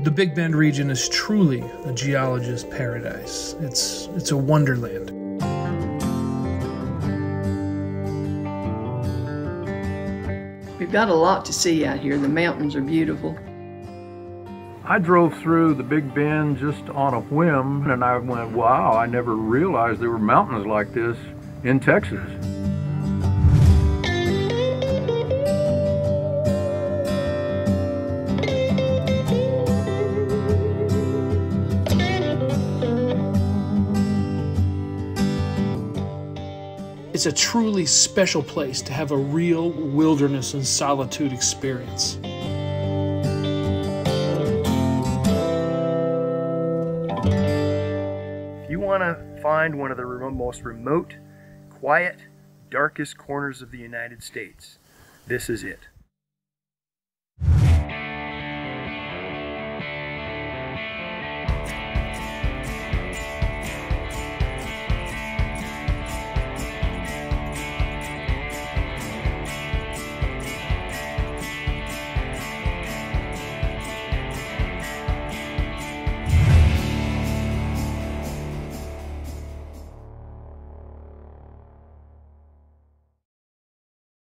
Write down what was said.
The Big Bend region is truly a geologist's paradise. It's, it's a wonderland. We've got a lot to see out here. The mountains are beautiful. I drove through the Big Bend just on a whim and I went, wow, I never realized there were mountains like this in Texas. It's a truly special place to have a real wilderness and solitude experience. If you want to find one of the most remote, quiet, darkest corners of the United States, this is it.